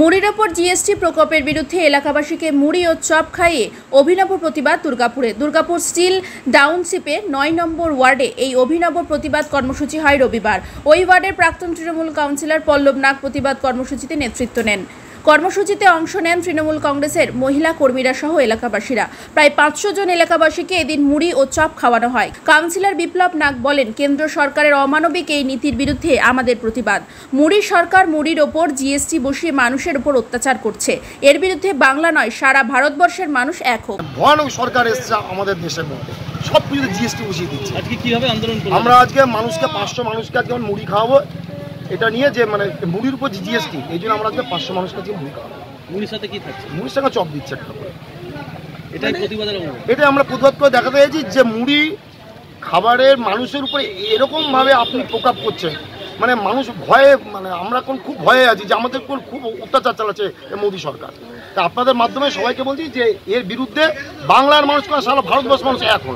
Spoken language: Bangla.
মুড়ির ওপর জিএসটি প্রকল্পের বিরুদ্ধে এলাকাবাসীকে মুড়ি ও চপ খাইয়ে অভিনব প্রতিবাদ দুর্গাপুরে। দুর্গাপুর স্টিল ডাউনশিপে নয় নম্বর ওয়ার্ডে এই অভিনব প্রতিবাদ কর্মসূচি হয় রবিবার। ওই ওয়ার্ডের প্রাক্তন তৃণমূল কাউন্সিলর পল্লব নাগ প্রতিবাদ কর্মসূচিতে নেতৃত্ব নেন। কর্মসূচিতে অংশ নেন তৃণমূল কংগ্রেসের মহিলা কর্মীরা সহ এলাকাবাসীরা। প্রায় পাঁচশো জন এলাকাবাসীকে এদিন মুড়ি ও চপ খাওয়ানো হয়। কাউন্সিলর বিপ্লব নাগ বলেন কেন্দ্র সরকারের অমানবিক এই নীতির বিরুদ্ধে আমাদের প্রতিবাদ। মুড়ি সরকার মুড়ির ওপর জিএসটি বসিয়ে মানুষের ওপর অত্যাচার করছে। এর বিরুদ্ধে বাংলা নয় সারা ভারতবর্ষের মানুষ এক হোক। ভয়ানক সরকার এসছে আমাদের দেশের মধ্যে। সব কিছুতে জিএসটি বসিয়ে দিচ্ছে। আজকে কীভাবে আন্দোলন আমরা আজকে মানুষকে পাঁচশো মানুষকে আজকে মুড়ি খাওয়াবো। এটা নিয়ে যে মানে মুড়ির উপর যে জিএসটি এই জন্য আমরা আজকে পাঁচশো মানুষকে আজকে মুড়ি খাওয়াবো। মুড়ির সাথে কি থাকছে? মুড়ির সঙ্গে চপ দিচ্ছে একটা করে। এটাই প্রতিবাদের অঙ্গ। এটা আমরা প্রতিবাদ করে দেখাতে চাইছি যে মুড়ি খাবারের মানুষের উপরে এরকম ভাবে আপনি প্রকাপ করছেন। মানে মানুষ ভয়ে মানে আমরা এখন খুব ভয়ে আছি যে আমাদের কোন খুব অত্যাচার চালাচ্ছে মোদী সরকার। তা আপনাদের মাধ্যমে সবাইকে বলছি যে এর বিরুদ্ধে বাংলার মানুষ সারা ভারতবর্ষ মানুষ এখন